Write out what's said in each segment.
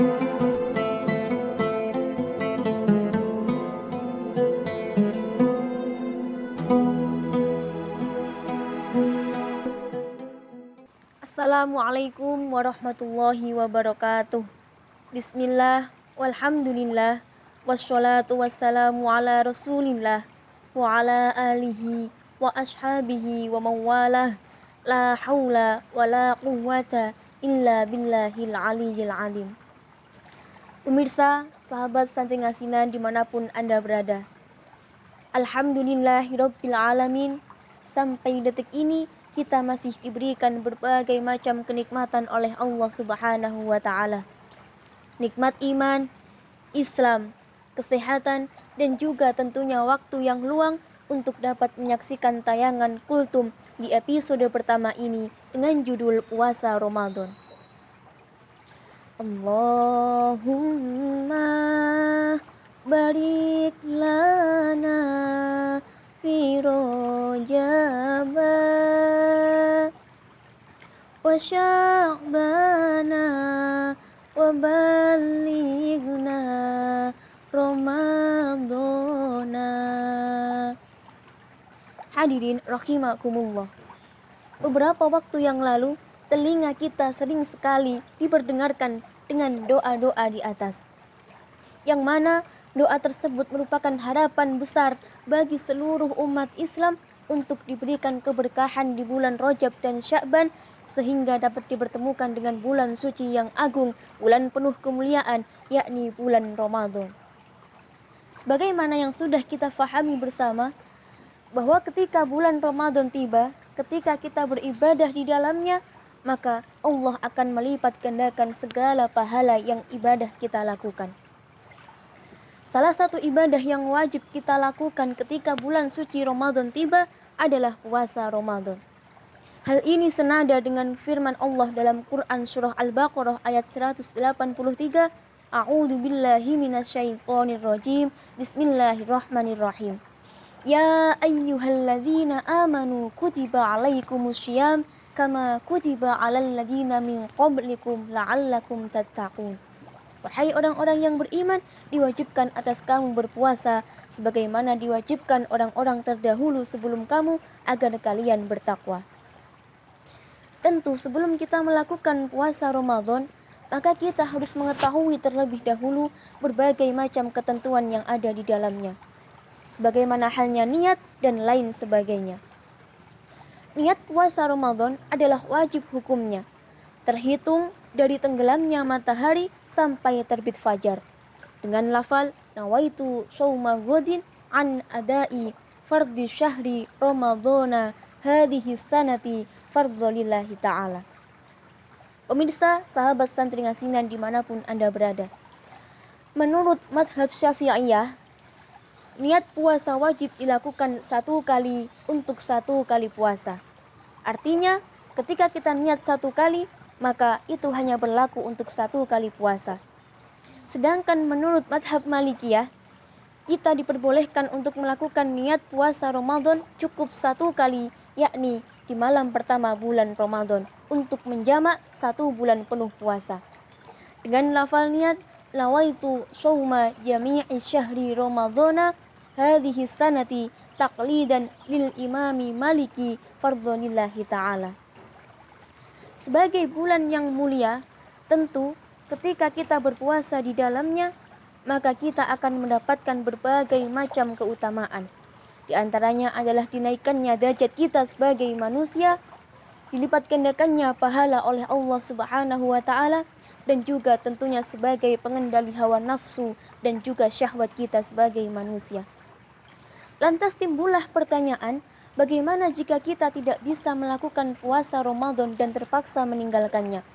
Assalamualaikum warahmatullahi wabarakatuh. Bismillah, walhamdulillah, wassalatu wassalamu ala rasulillah, wa ala alihi wa ashabihi wa mawalah, la hawla wa la quwwata illa billahil aliyyil alim Pemirsa, sahabat santing asinan di mana pun Anda berada. Alhamdulillahirabbil alamin. Sampai detik ini kita masih diberikan berbagai macam kenikmatan oleh Allah Subhanahu wa taala. Nikmat iman, Islam, kesehatan dan juga tentunya waktu yang luang untuk dapat menyaksikan tayangan Kultum di episode pertama ini dengan judul puasa Ramadan. Allahumma barik lana fi rojaba wa sya'bana wa balighna ramadana Hadirin rahimakumullah. Beberapa waktu yang lalu telinga kita sering sekali diperdengarkan dengan doa-doa di atas yang mana Doa tersebut merupakan harapan besar bagi seluruh umat Islam untuk diberikan keberkahan di bulan Rajab dan Sya'ban sehingga dapat dipertemukan dengan bulan suci yang agung, bulan penuh kemuliaan, yakni bulan Ramadan. Sebagaimana yang sudah kita fahami bersama, bahwa ketika bulan Ramadan tiba, ketika kita beribadah di dalamnya, maka Allah akan melipat gandakan segala pahala yang ibadah kita lakukan. Salah satu ibadah yang wajib kita lakukan ketika bulan suci Ramadan tiba adalah puasa Ramadan. Hal ini senada dengan firman Allah dalam Quran surah Al-Baqarah ayat 183. A'udzu billahi minasyaitonir rajim. Bismillahirrahmanirrahim. Ya ayyuhalladzina amanu kutiba alaikumusyyam kama kutiba alal ladzina min qablikum la'allakum tattaqun. Wahai orang-orang yang beriman, diwajibkan atas kamu berpuasa sebagaimana diwajibkan orang-orang terdahulu sebelum kamu agar kalian bertakwa. Tentu sebelum kita melakukan puasa Ramadan, maka kita harus mengetahui terlebih dahulu berbagai macam ketentuan yang ada di dalamnya. Sebagaimana halnya niat dan lain sebagainya. Niat puasa Ramadan adalah wajib hukumnya, terhitung dari tenggelamnya matahari sampai terbit fajar. Dengan lafal nawaitu sawma ghadin an adai fardhi syahri ramadhana hadhihi sanati fardholillahi ta'ala. Pemirsa, sahabat santri ngasinan di mana pun Anda berada. Menurut madhab syafi'iyah, niat puasa wajib dilakukan satu kali untuk satu kali puasa. Artinya, ketika kita niat satu kali, maka itu hanya berlaku untuk satu kali puasa. Sedangkan menurut madhab Malikiyah, kita diperbolehkan untuk melakukan niat puasa Ramadan cukup satu kali, yakni di malam pertama bulan Ramadan untuk menjamak satu bulan penuh puasa. Dengan lafal niat, lawaitu sawma jami'i syahri Ramadana hadhihi sanati taqlidan lil imami maliki fardhonillahi ta'ala. Sebagai bulan yang mulia, tentu ketika kita berpuasa di dalamnya, maka kita akan mendapatkan berbagai macam keutamaan. Di antaranya adalah dinaikannya derajat kita sebagai manusia, dilipat gandakannya pahala oleh Allah Subhanahu wa taala dan juga tentunya sebagai pengendali hawa nafsu dan juga syahwat kita sebagai manusia. Lantas timbullah pertanyaan, Bagaimana jika kita tidak bisa melakukan puasa Ramadan dan terpaksa meninggalkannya?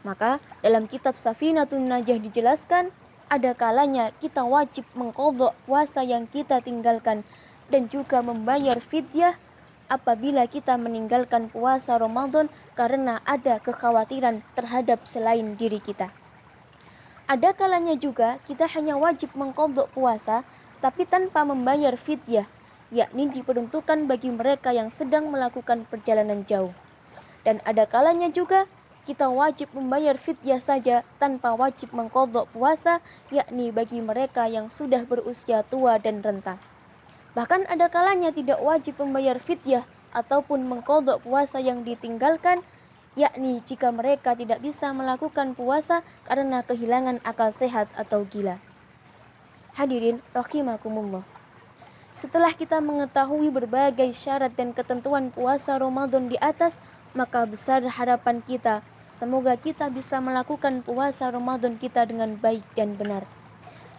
Maka dalam kitab Safinatun Najah dijelaskan, ada kalanya kita wajib mengkodok puasa yang kita tinggalkan dan juga membayar fidyah apabila kita meninggalkan puasa Ramadan karena ada kekhawatiran terhadap selain diri kita. Ada kalanya juga kita hanya wajib mengkodok puasa tapi tanpa membayar fidyah yakni diperuntukkan bagi mereka yang sedang melakukan perjalanan jauh. Dan ada kalanya juga kita wajib membayar fidyah saja tanpa wajib mengkodok puasa, yakni bagi mereka yang sudah berusia tua dan renta. Bahkan ada kalanya tidak wajib membayar fidyah ataupun mengkodok puasa yang ditinggalkan, yakni jika mereka tidak bisa melakukan puasa karena kehilangan akal sehat atau gila. Hadirin rahimakumullah. Setelah kita mengetahui berbagai syarat dan ketentuan puasa Ramadan di atas, maka besar harapan kita semoga kita bisa melakukan puasa Ramadan kita dengan baik dan benar.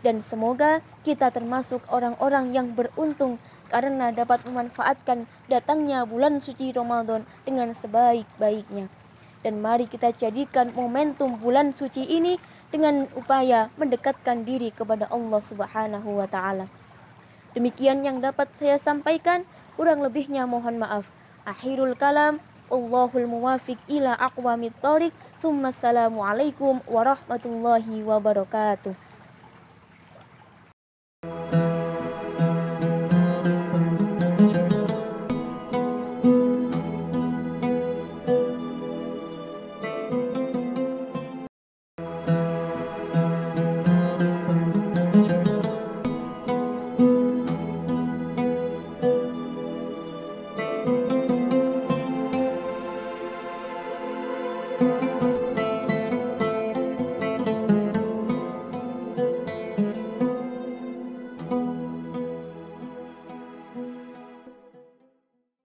Dan semoga kita termasuk orang-orang yang beruntung karena dapat memanfaatkan datangnya bulan suci Ramadan dengan sebaik-baiknya. Dan mari kita jadikan momentum bulan suci ini dengan upaya mendekatkan diri kepada Allah Subhanahu wa taala. Demikian yang dapat saya sampaikan, kurang lebihnya mohon maaf. Akhirul kalam, Allahul muwafiq ila aqwamit thoriq. Assalamualaikum warahmatullahi wabarakatuh.